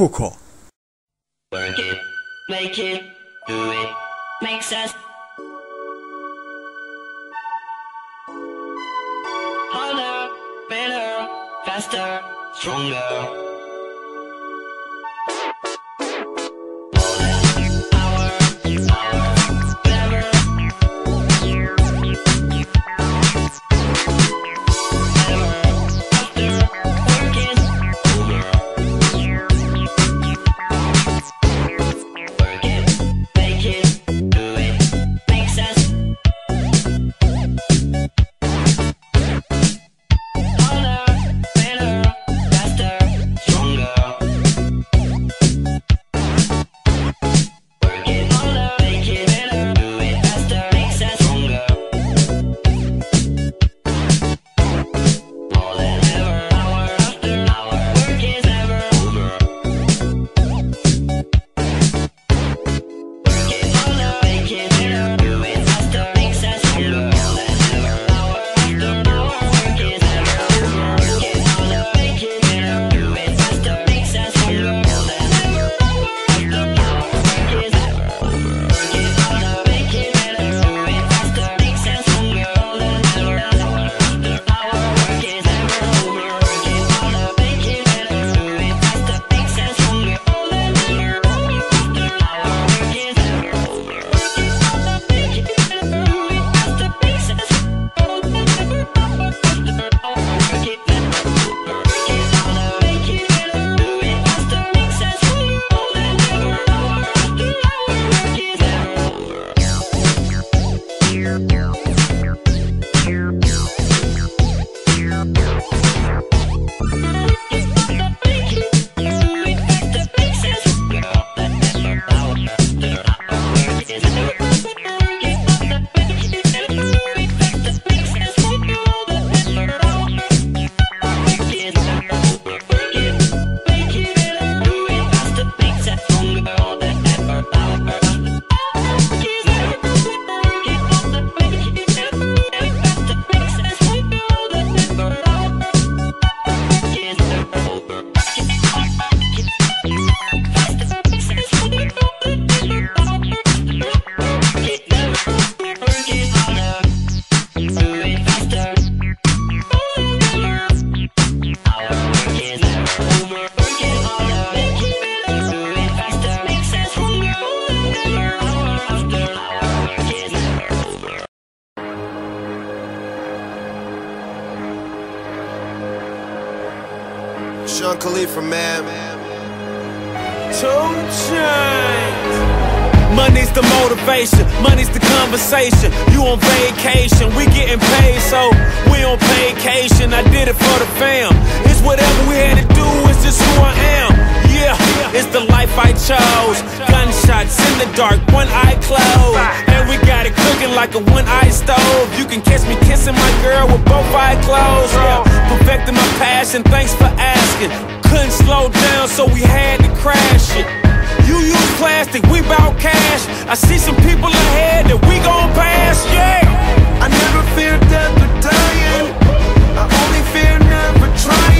Kuko. Work it, make it, do it, makes us harder, better, faster, stronger. Khalifa, man. Two chains. Money's the motivation, money's the conversation. You on vacation, we getting paid, so we on vacation. I did it for the fam. It's whatever we had to do, it's just who I am. Yeah, it's the life I chose. Gunshots in the dark, one eye closed. We got it cooking like a one eye stove. You can catch me kissing my girl with both eyes closed. Yeah, perfecting my passion, thanks for asking. Couldn't slow down, so we had to crash it. You use plastic, we bout cash. I see some people ahead that we gon' pass, yeah. I never fear death or dying. I only fear never trying.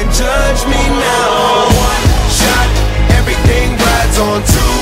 can judge me now. One shot, everything rides on tonight.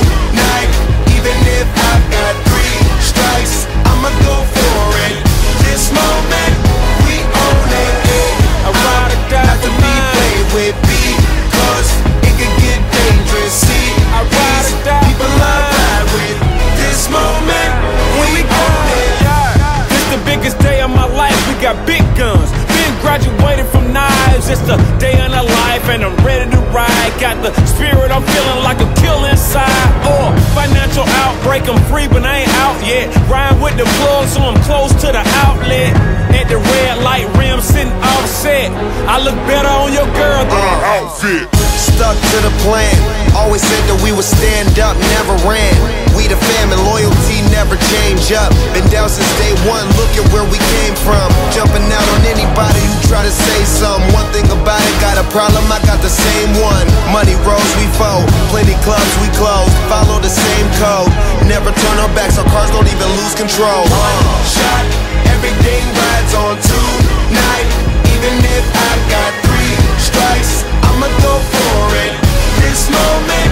Outlet. Rhyme with the plug, so I'm close to the outlet. At the red light rim, sitting offset. I look better on your girl than uh, her outfit. Stuck to the plan. Always said that we would stand up, never ran. We the fam and loyalty never change up. Been down since day one, look at where we came from. Jumping out on anybody who try to say something. One thing about it, got a problem, I got the same one. Money rolls, we fold. Plenty clubs, we close. Follow the same code. Never turn our backs, our cars don't even lose control. One shot, everything rides on tonight. Even if I got three strikes, I'ma go for it. This moment,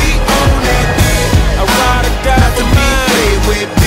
we own it. I ride or die to be played with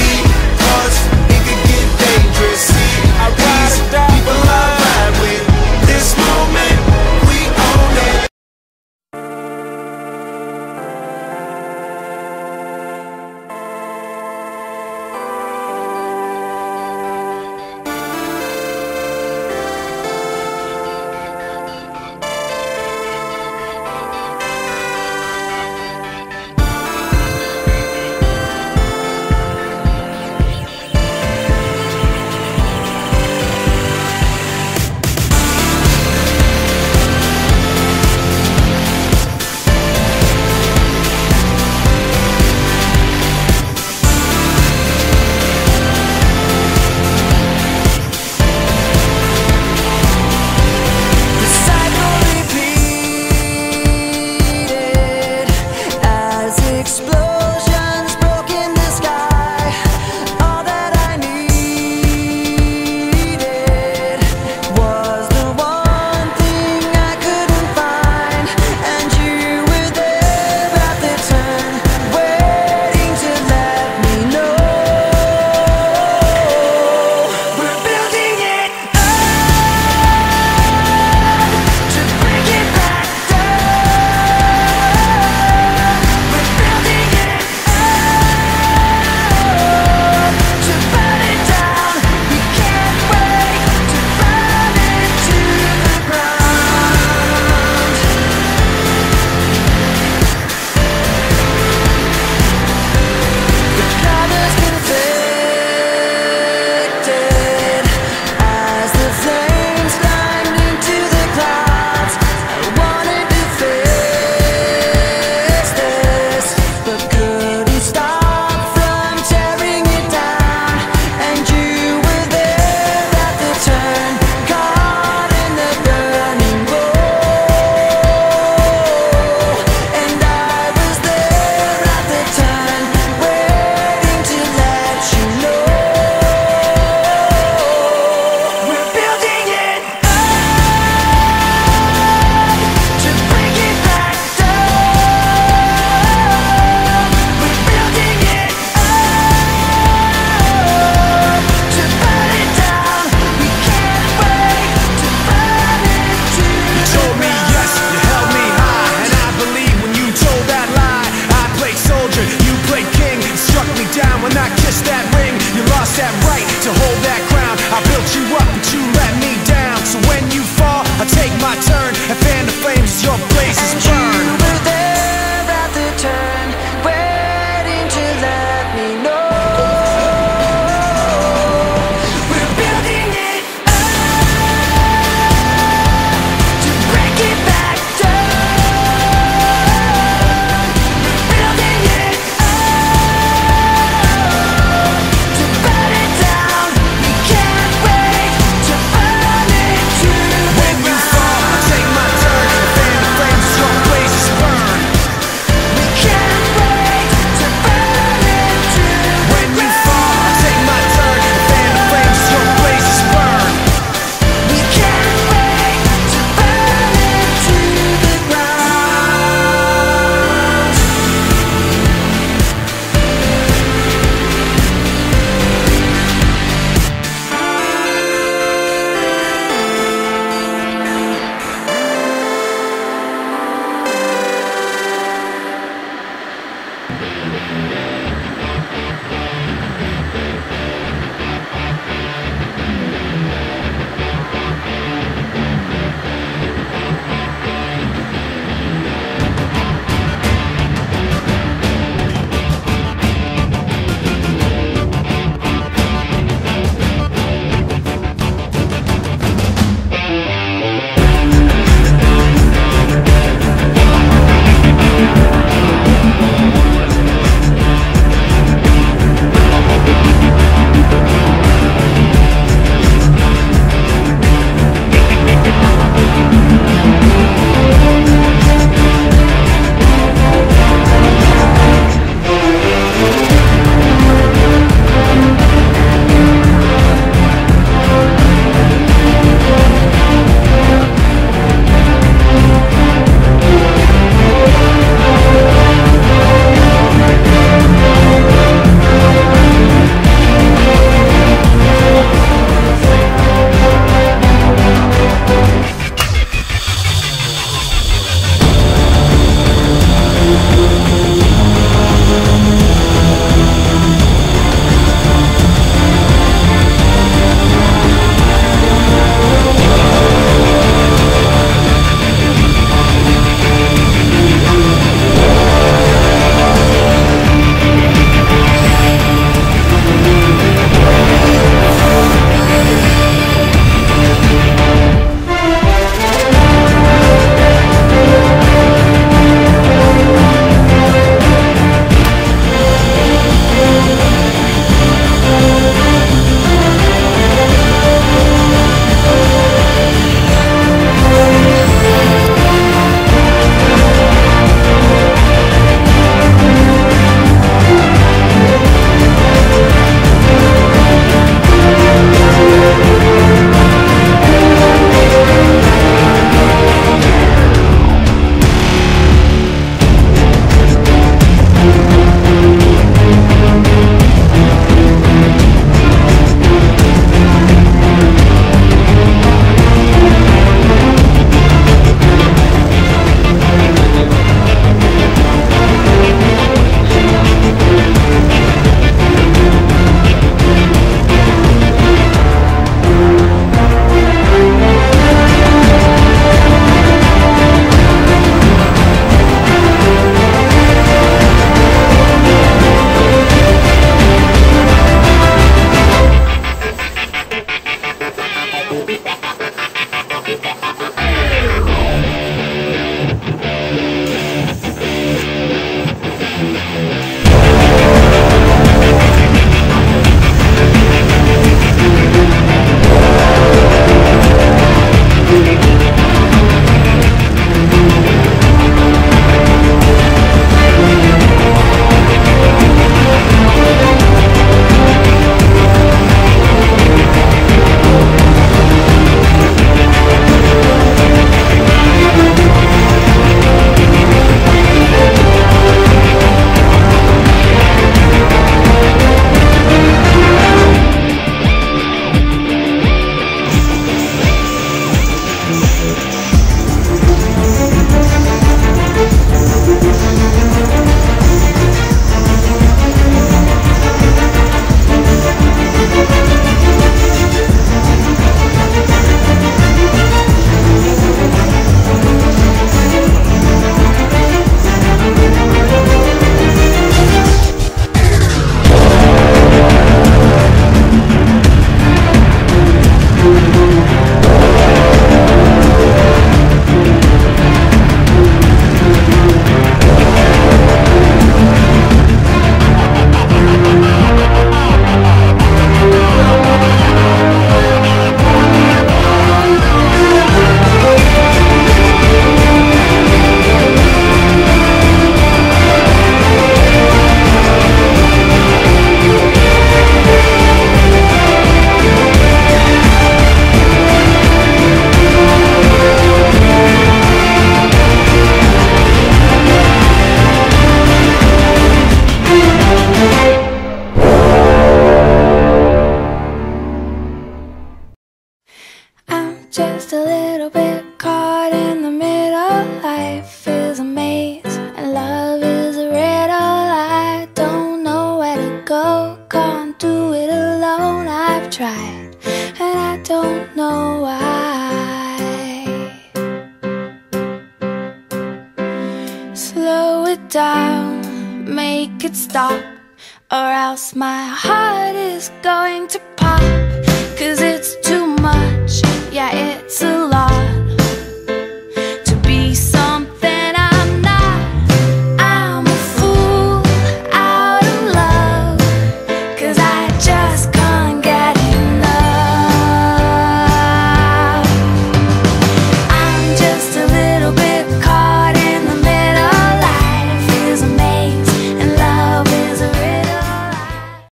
my heart is going to